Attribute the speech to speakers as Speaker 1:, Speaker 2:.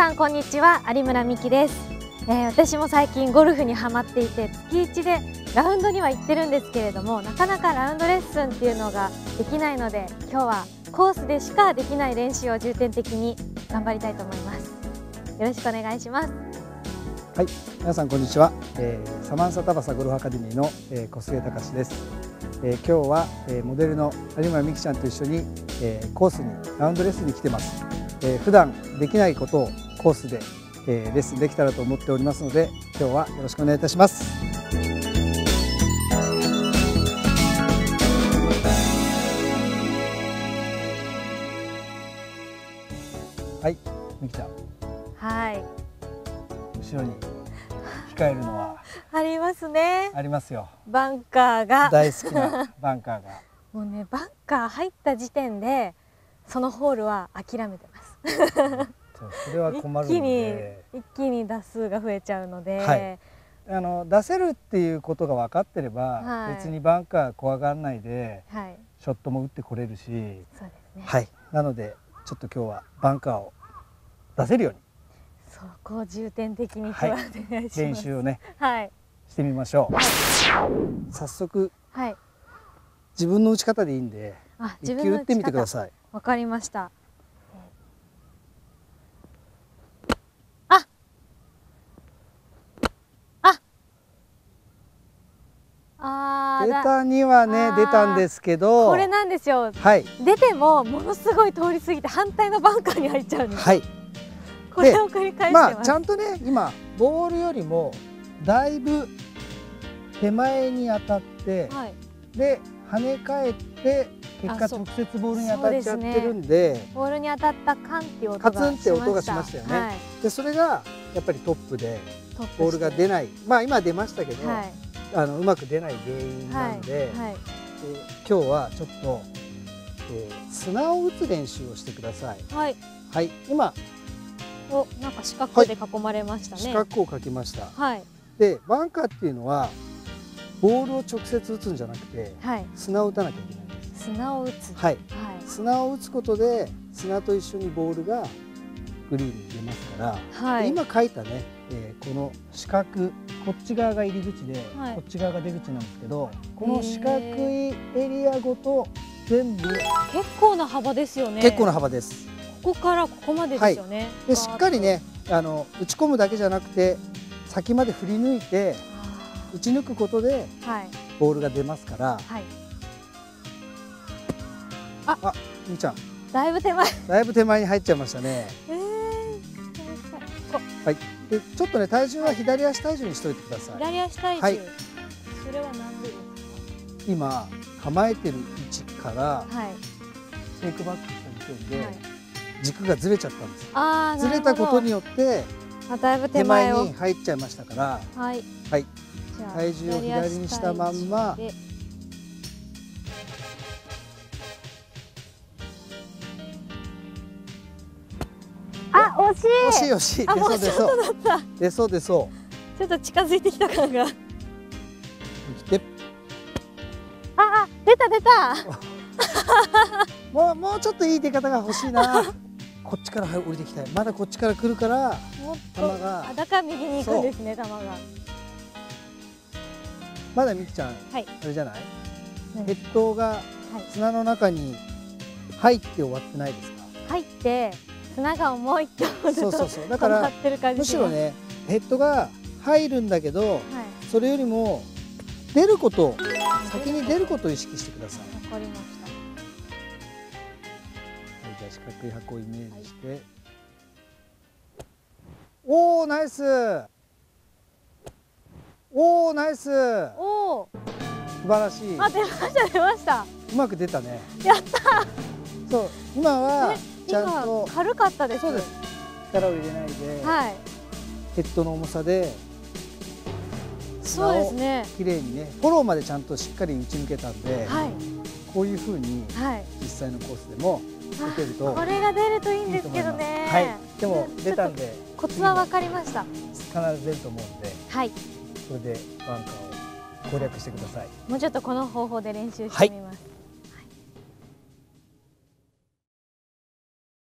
Speaker 1: さんこんにちは。有村美希です、えー、私も最近ゴルフにハマっていて月一でラウンドには行ってるんですけれどもなかなかラウンドレッスンっていうのができないので今日はコースでしかできない練習を重点的に頑張りたいと思います。よろしくお願いします。
Speaker 2: はい。皆さんこんにちは、えー、サマンサタバサゴルフアカデミーの、えー、小菅隆です、えー、今日は、えー、モデルの有村美希ちゃんと一緒に、えー、コースにラウンドレッスンに来てます。えー、普段できないことをコースで、えー、レッスンできたらと思っておりますので今日はよろしくお願いいたします。はい、みきちゃん。
Speaker 1: はい。
Speaker 2: 後ろに控えるのは
Speaker 1: ありますね。
Speaker 2: ありますよ。
Speaker 1: バンカーが
Speaker 2: 大好きな バンカーが。
Speaker 1: もうね、バンカー入った時点でそのホールは諦めてます。
Speaker 2: それは困る
Speaker 1: 一気に一気に打数が増えちゃうので、
Speaker 2: はい、あの出せるっていうことが分かってれば、はい、別にバンカー怖がらないで、はい、ショットも打ってこれるし。そうです、ね、はい、なのでちょっと今日はバンカーを出せるように。
Speaker 1: そこを重点的にはい、
Speaker 2: 練習をね、はい、してみましょう、はい、早速、はい、自分の打ち方でいいんで一球打ってみてください。
Speaker 1: わかりました
Speaker 2: 出た。にはね出たんですけど。
Speaker 1: これなんですよ、はい、出てもものすごい通り過ぎて反対のバンカーに入っちゃうんです、はい、これを繰り返してま
Speaker 2: あ、ちゃんとね今ボールよりもだいぶ手前に当たって、はい、で跳ね返って結果直接ボールに当たっちゃってるんで、ね、
Speaker 1: ボールに当たったカンっていう音
Speaker 2: がカツンって音がしましたよね、はい、でそれがやっぱりトップでボールが出ない。まあ今出ましたけど、はいあのうまく出ない原因なんで、はいはい、え今日はちょっと、えー、砂を打つ練習をしてください。はい。はい。今
Speaker 1: おなんか四角で囲まれましたね。
Speaker 2: 四角を描きました。はい。でバンカーっていうのはボールを直接打つんじゃなくて、はい、砂を打たなきゃいけないです。
Speaker 1: 砂を打つ。
Speaker 2: はい。はい、砂を打つことで砂と一緒にボールがグリーンに出ますから、はい、今書いたね、えー、この四角こっち側が入り口で、はい、こっち側が出口なんですけどこの四角いエリアごと全部結
Speaker 1: 構な幅ですよね。
Speaker 2: 結構な幅です。
Speaker 1: ここからここまでですよね、はい、
Speaker 2: でしっかりねあの打ち込むだけじゃなくて先まで振り抜いて打ち抜くことで、はい、ボールが出ますから、はい、ああ。みーちゃん。
Speaker 1: だいぶ手前。
Speaker 2: だいぶ手前に入っちゃいましたね、えーはい。でちょっとね体重は左足体重にしといてください。
Speaker 1: 左足体重。はい。それはなんでですか？
Speaker 2: 今構えてる位置から、はい、テイクバックした時点で、はい、軸がずれちゃったんです。ああ、ずれたことによって、
Speaker 1: あだいぶ
Speaker 2: 手前に入っちゃいましたから、はい。はい。体重を左にしたまんま。
Speaker 1: 惜しい惜しい。
Speaker 2: 惜しい。出そう出そう。出そう出そ
Speaker 1: う。ちょっと近づいてきた感が。
Speaker 2: て。
Speaker 1: ああ出た出た。
Speaker 2: もうもうちょっといい出方が欲しいな。こっちから降りてきたい。まだこっちから来るから球が。
Speaker 1: だから右に行くんですね球が。
Speaker 2: まだみきちゃん、はい、あれじゃない？ヘッドが砂の中に入って終わってないですか？
Speaker 1: 入って砂が重いって思うとそうそうそうだから
Speaker 2: むしろねヘッドが入るんだけど、はい、それよりも出ることを先に出ることを意識してください。
Speaker 1: わかりました。
Speaker 2: はい、じゃあ四角い箱をイメージして、はい、おおナイス。おおナイス。おお素晴らしい。
Speaker 1: あ出ました出ました。
Speaker 2: うまく出たね。
Speaker 1: やった。
Speaker 2: そう今はちゃんと
Speaker 1: 軽かったです。
Speaker 2: そうです。力を入れないで、はい、ヘッドの重さで
Speaker 1: そうですね。
Speaker 2: 綺麗にねフォローまでちゃんとしっかり打ち抜けたんで、はい、こういうふうに実際のコースでも打てると
Speaker 1: これが出るといいんですけどね。
Speaker 2: はい。でも出たんで
Speaker 1: コツは分かりました。
Speaker 2: 必ず出ると思うんで、はい、それでバンカーを攻略してください。
Speaker 1: もうちょっとこの方法で練習してみます、はい